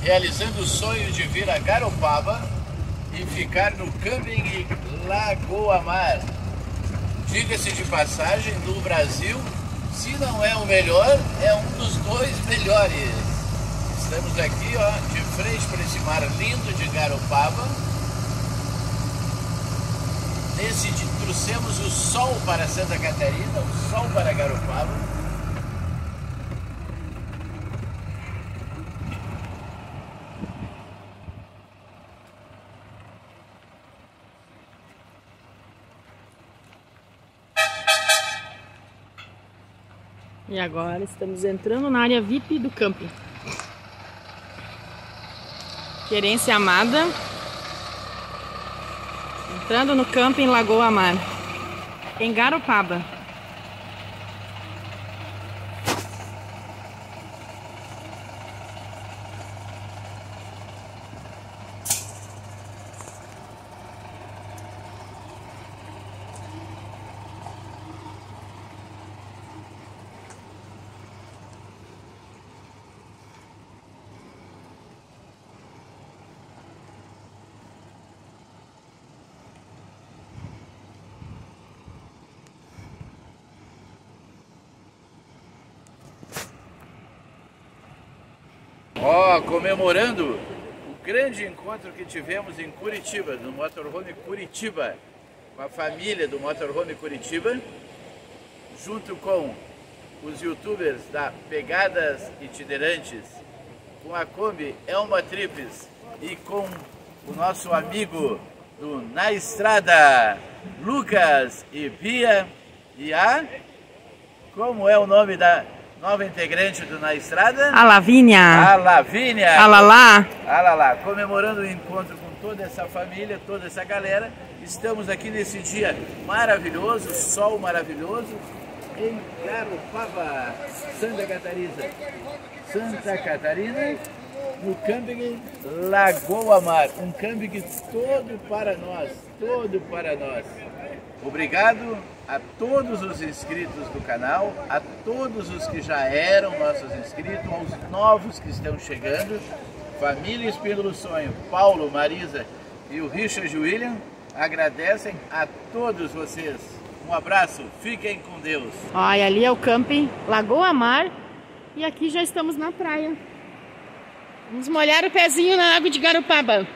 realizando o sonho de vir a Garopaba e ficar no camping Lagoa Mar. Diga-se de passagem, no Brasil, se não é o melhor, é um dos dois melhores. Estamos aqui ó, de frente para esse mar lindo de Garopaba. Nesse trouxemos o sol para Santa Catarina, o sol para Garopaba. E agora estamos entrando na área VIP do camping. Querência amada. Entrando no camping Lagoa Mar. Em Garopaba. Ó, oh, comemorando o grande encontro que tivemos em Curitiba, no Motorhome Curitiba, com a família do Motorhome Curitiba, junto com os youtubers da Pegadas Itinerantes, com a Kombi Elma Trips e com o nosso amigo do Na Estrada, Lucas e Pia, e a... Como é o nome da, nova integrante do Na Estrada. A Lavínia. A Lavínia. A Lalá. A Lalá. Comemorando o encontro com toda essa família, toda essa galera. Estamos aqui nesse dia maravilhoso, sol maravilhoso, em Garopaba, Santa Catarina. Santa Catarina, no camping Lagoa Mar. Um camping todo para nós, todo para nós. Obrigado a todos os inscritos do canal, a todos os que já eram nossos inscritos, aos novos que estão chegando, família Espírito Sonho, Paulo, Marisa e o Richard William, agradecem a todos vocês. Um abraço, fiquem com Deus. Olha, ali é o camping Lagoa Mar e aqui já estamos na praia. Vamos molhar o pezinho na água de Garopaba.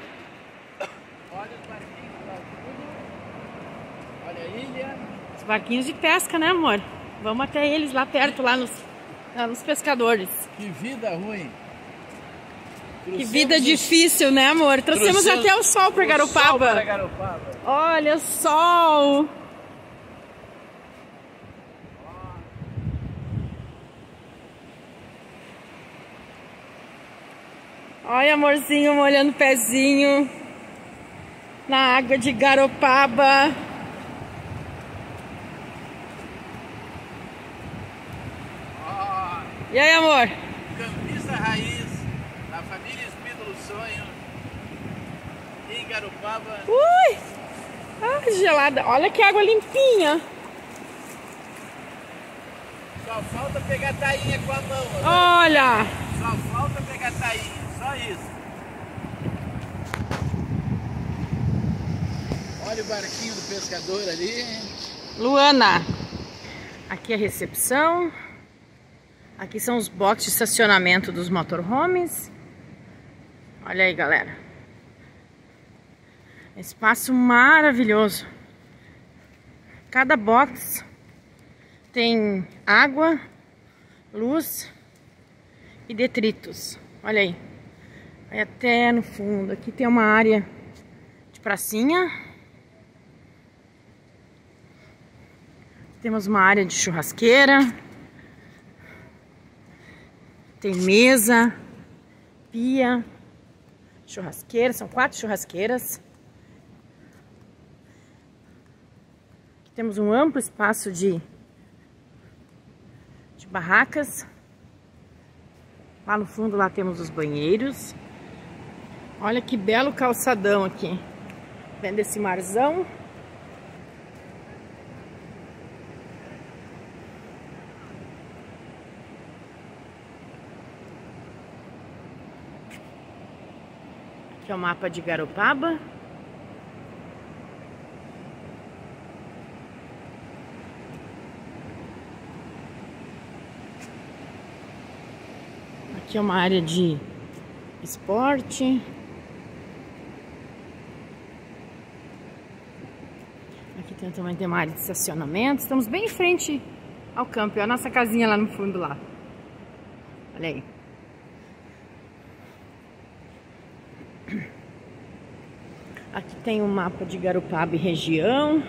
Barquinhos de pesca, né, amor? Vamos até eles lá perto, lá nos, lá nos pescadores. Que vida ruim. que vida difícil, né, amor? Trouxemos, Trouxemos até o sol para Garopaba. Sol Garopaba. Olha o sol. Olha, amorzinho, molhando o pezinho na água de Garopaba. E aí, amor? Campista Raiz, da família Espírito Sonho, em Garopaba. Ui! Ah, gelada. Olha que água limpinha. Só falta pegar tainha com a mão. Né? Olha! Só falta pegar tainha, só isso. Olha o barquinho do pescador ali. Luana. Aqui é a recepção. Aqui são os boxes de estacionamento dos motorhomes. Olha aí, galera. Espaço maravilhoso. Cada box tem água, luz e detritos. Olha aí. Vai até no fundo. Aqui tem uma área de pracinha. Temos uma área de churrasqueira. Tem mesa, pia, churrasqueira, são quatro churrasqueiras. Aqui temos um amplo espaço de, de barracas. Lá no fundo lá temos os banheiros. Olha que belo calçadão aqui. Vendo esse marzão. Aqui é o mapa de Garopaba. Aqui é uma área de esporte. Aqui tem, também tem uma área de estacionamento. Estamos bem em frente ao campo. Olha a nossa casinha lá no fundo lá. Olha aí. Aqui tem um mapa de Garopaba e região.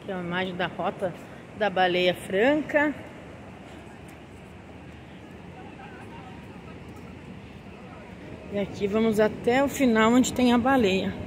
Aqui é uma imagem da rota da baleia franca. E aqui vamos até o final onde tem a baleia.